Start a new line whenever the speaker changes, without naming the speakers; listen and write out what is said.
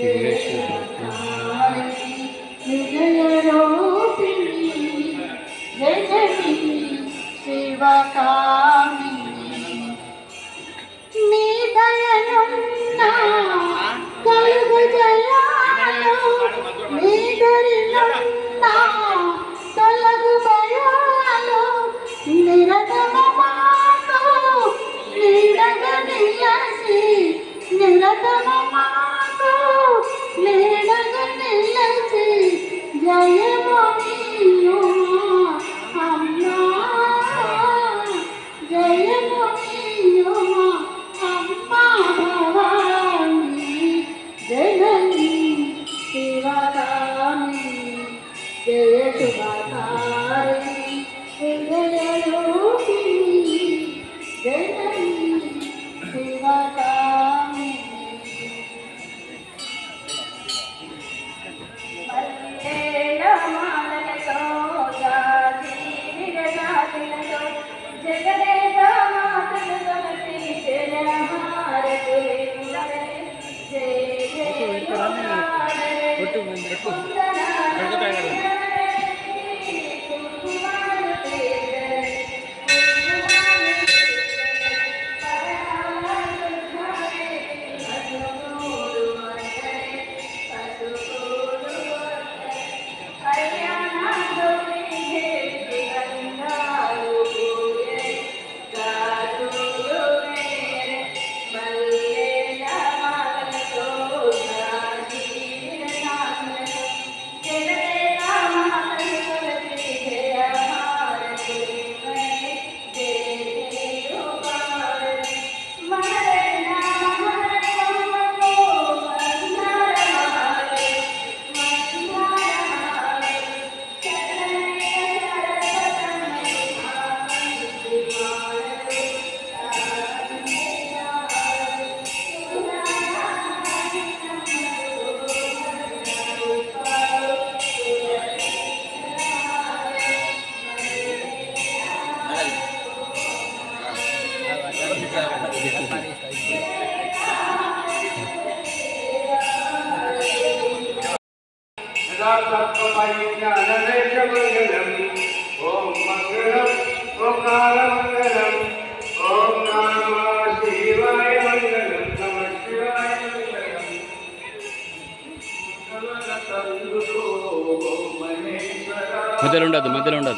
నిరతమ మాతో నిరతమ మా ಲೇಡಗನೆಲ್ಲದೆ ಜಯಮಣಿಯೋ ಅಮ್ಮ ಜಯಮಣಿಯೋ
മതിലുണ്ടത്
മതിലുണ്ടത്